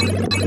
you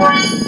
you